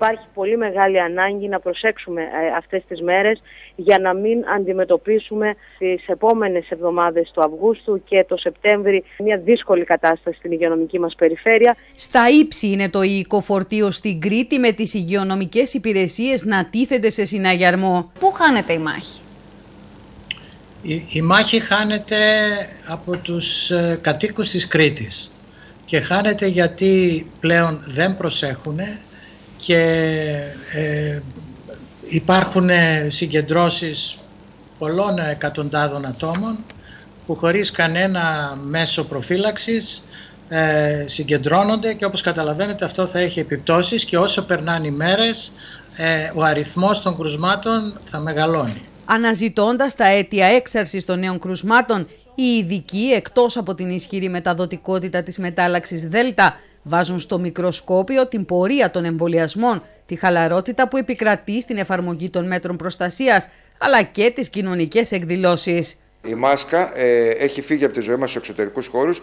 υπάρχει πολύ μεγάλη ανάγκη να προσέξουμε ε, αυτές τις μέρες για να μην αντιμετωπίσουμε τις επόμενες εβδομάδες του Αυγούστου και το Σεπτέμβρη μια δύσκολη κατάσταση στην υγειονομική μας περιφέρεια. Στα ύψη είναι το οικό φορτίο στην Κρήτη με τις υγειονομικές υπηρεσίες να τίθεται σε συναγερμό. Πού χάνεται η μάχη; Η, η μάχη χάνεται από τους ε, κατοίκους της Κρήτης και χάνεται γιατί πλέον δεν προσέχουν και ε, υπάρχουν συγκεντρώσεις πολλών εκατοντάδων ατόμων που χωρίς κανένα μέσο προφύλαξης ε, συγκεντρώνονται και όπως καταλαβαίνετε αυτό θα έχει επιπτώσεις και όσο περνάνε οι μέρες ε, ο αριθμός των κρουσμάτων θα μεγαλώνει. Αναζητώντας τα αίτια έξαρσης των νέων κρουσμάτων, οι ειδικοί εκτός από την ισχυρή μεταδοτικότητα της μετάλλαξης ΔΕΛΤΑ βάζουν στο μικροσκόπιο την πορεία των εμβολιασμών, τη χαλαρότητα που επικρατεί στην εφαρμογή των μέτρων προστασίας, αλλά και τις κοινωνικές εκδηλώσεις. Η μάσκα ε, έχει φύγει από τη ζωή μας στους εξωτερικούς χώρους,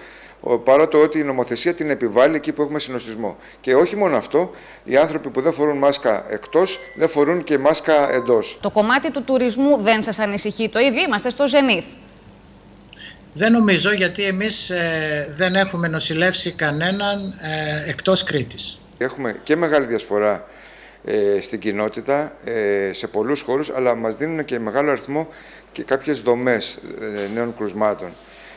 παρά το ότι η νομοθεσία την επιβάλλει εκεί που έχουμε συνοστισμό. Και όχι μόνο αυτό, οι άνθρωποι που δεν φορούν μάσκα εκτός, δεν φορούν και μάσκα εντός. Το κομμάτι του τουρισμού δεν σας ανησυχεί το ίδιο, είμαστε στο Ζενήθ. Δεν νομίζω γιατί εμείς ε, δεν έχουμε νοσηλεύσει κανέναν ε, εκτός Κρήτης. Έχουμε και μεγάλη διασπορά ε, στην κοινότητα, ε, σε πολλούς χώρους, αλλά μας δίνουν και μεγάλο αριθμό και κάποιες δομές ε, νέων κρουσμάτων.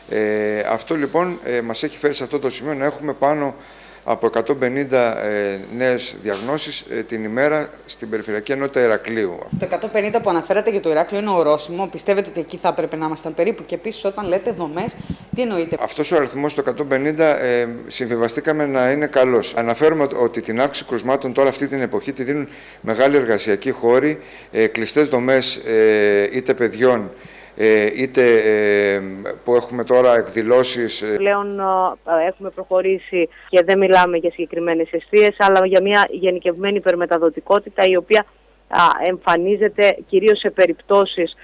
Ε, αυτό λοιπόν ε, μας έχει φέρει σε αυτό το σημείο να έχουμε πάνω από 150 ε, νέες διαγνώσεις ε, την ημέρα στην Περιφερειακή Ενότητα Ηρακλείου. Το 150 που αναφέρατε για το Ηράκλειο είναι ορόσημο. Πιστεύετε ότι εκεί θα έπρεπε να ήμασταν περίπου; Και επίσης, όταν λέτε δομές, τι εννοείτε; Αυτός ο αριθμός το 150 ε, συμβιβαστήκαμε να είναι καλός. Αναφέρουμε ότι την αύξηση κρουσμάτων τώρα αυτή την εποχή τη δίνουν μεγάλη εργασιακή χώροι, ε, κλειστές δομές ε, είτε παιδιών ε, είτε ε, που έχουμε τώρα εκδηλώσεις. Ε, Πλέον έχουμε προχωρήσει και δεν μιλάμε για συγκεκριμένες αιστείες, αλλά για μια γενικευμένη υπερμεταδοτικότητα η οποία εμφανίζεται κυρίως σε περιπτώσεις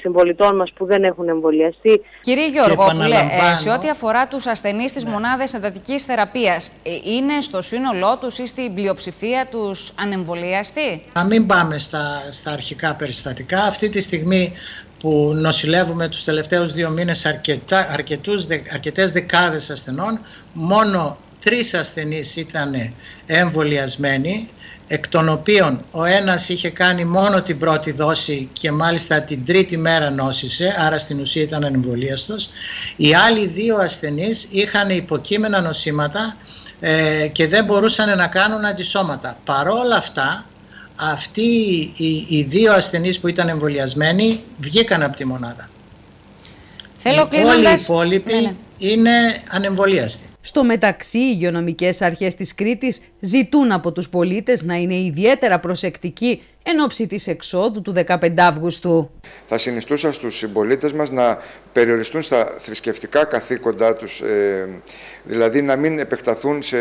συμπολιτών μας που δεν έχουν εμβολιαστεί. Κύριε Γιώργο, ε, σε ό,τι αφορά τους ασθενείς της ναι. μονάδας εντατικής θεραπείας, είναι στο σύνολό τους ή στην πλειοψηφία τους ανεμβολιαστοί; Να μην πάμε στα, στα αρχικά περιστατικά. Αυτή τη στιγμή που νοσηλεύουμε τους τελευταίους δύο μήνες αρκετά, αρκετούς, αρκετές δεκάδες ασθενών, μόνο τρεις ασθενείς ήταν εμβολιασμένοι, εκ των οποίων ο ένας είχε κάνει μόνο την πρώτη δόση και μάλιστα την τρίτη μέρα νόσησε, άρα στην ουσία ήταν εμβολίαστος. Οι άλλοι δύο ασθενείς είχαν υποκείμενα νοσήματα ε, και δεν μπορούσαν να κάνουν αντισώματα. Παρόλα αυτά, αυτοί οι, οι δύο ασθενείς που ήταν εμβολιασμένοι βγήκαν από τη μονάδα. Θέλω οι, όλοι οι υπόλοιποι ναι, ναι. είναι ανεμβολίαστοι. Στο μεταξύ, οι υγειονομικές αρχές της Κρήτης ζητούν από τους πολίτες να είναι ιδιαίτερα προσεκτικοί εν ώψη της εξόδου του 15 Αύγουστου. Θα συνιστούσα στους συμπολίτες μας να περιοριστούν στα θρησκευτικά καθήκοντά τους, ε, δηλαδή να μην επεκταθούν σε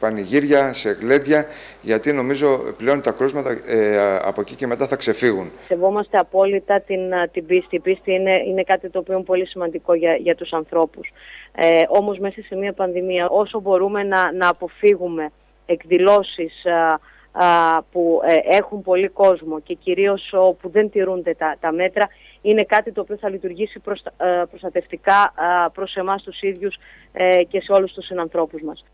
πανηγύρια, σε γλέντια, γιατί νομίζω πλέον τα κρούσματα ε, από εκεί και μετά θα ξεφύγουν. Σεβόμαστε απόλυτα την, την πίστη. Η πίστη είναι, είναι κάτι το οποίο είναι πολύ σημαντικό για, για τους ανθρώπους. Ε, όμως μέσα σε μια πανδημία όσο μπορούμε να, να αποφύγουμε εκδηλώσεις που ε, έχουν πολύ κόσμο και κυρίως όπου δεν τηρούνται τα, τα μέτρα είναι κάτι το οποίο θα λειτουργήσει προστα, ε, προστατευτικά προς εμάς τους ίδιους ε, και σε όλους τους συνανθρώπους μας.